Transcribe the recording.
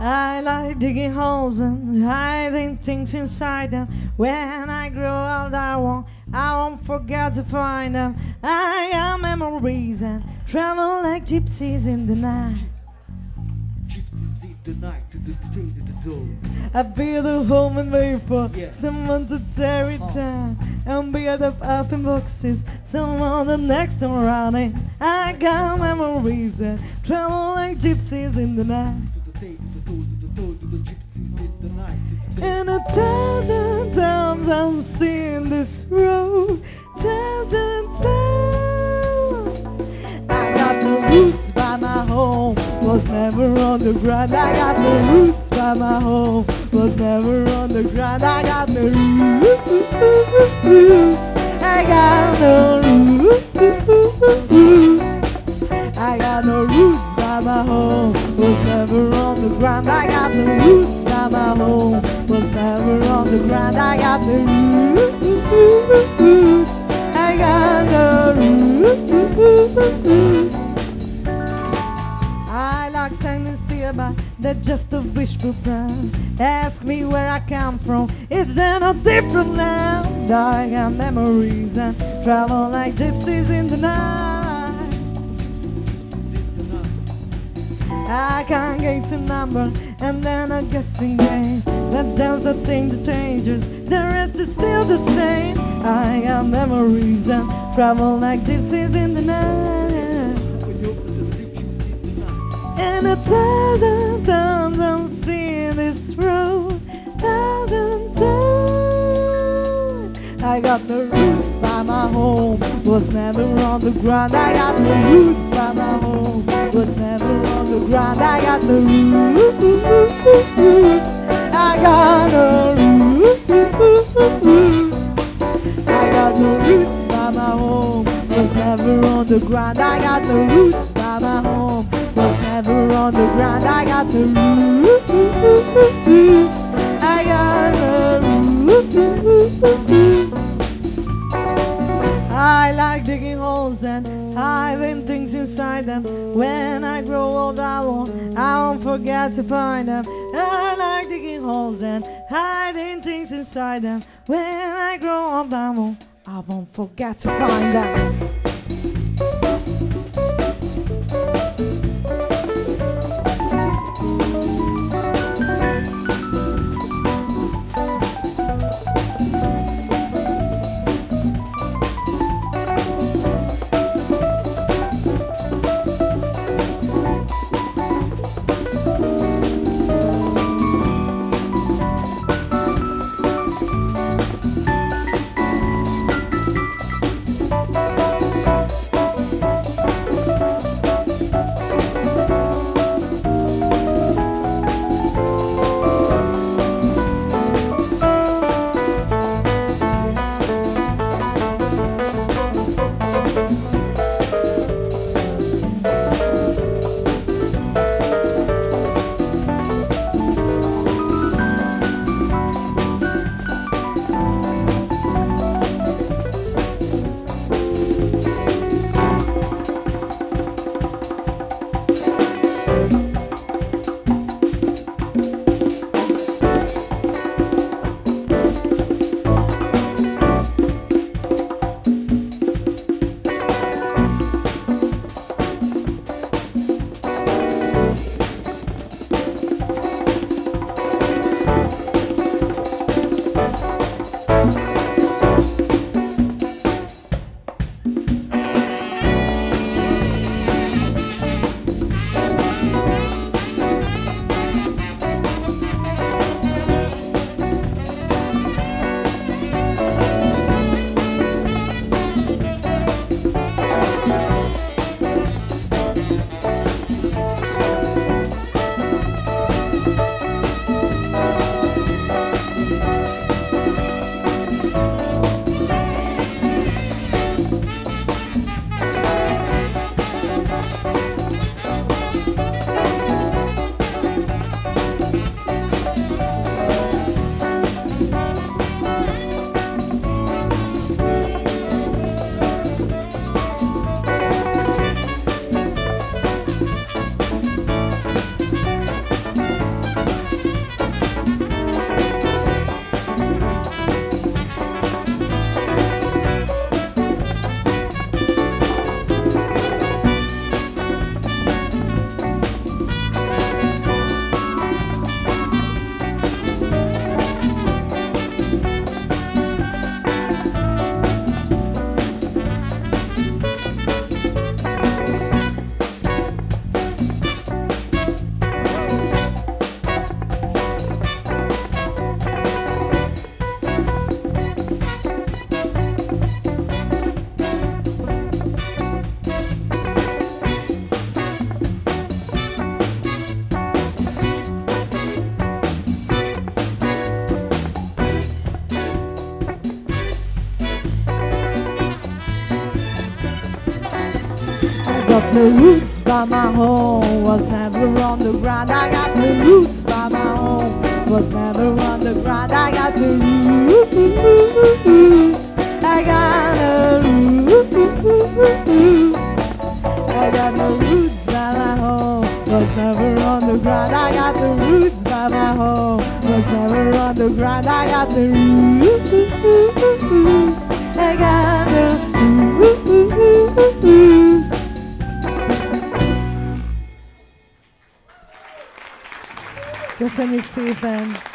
I like digging holes and hiding things inside them. When I grow old, I won't, I won't forget to find them. I got memories and travel like gypsies in the night. The night to the the to the door. I build a home and wait for Yeah. someone to tear it down and build up up in boxes. Someone the next time running. I got memories and travel like gypsies in the night. To the day to the door to the door to the gypsies in the night. And a thousand times I'm seeing this road. Never on the ground. I got the roots by my home. Was never on the ground. I got the roots. I got no roots. I got no roots by my home. Was never on the ground. I got the roots by my home. Was never on the ground. I got the roots. I got the roots. Still, but that's just a wishful plan. Ask me where I come from, it's in a different land. I got memories and travel like gypsies in the night. I can't get to number, and then a guessing game. But that's the thing that changes. The rest is still the same. I got memories and travel like gypsies in the night. I got the roots by my home. Was never on the ground. I got the roots by my home. Was never on the ground. I got the roots. I got the roots. I got the roots by my home. Was never on the ground. I got the roots by my home. Was never on the ground. I got the roots. I got the roots. Inside them. When I grow old, I won't, I won't forget to find them. I like digging holes and hiding things inside them. When I grow old, I won't, I won't forget to find them. The roots by my home was never on the ground. I got the roots by my home was never on the ground. I got the roots. I got the roots. I got the roots by my home was never on the ground. I got the roots by my home was never on the ground. I got the roots. I got the Köszönjük szépen!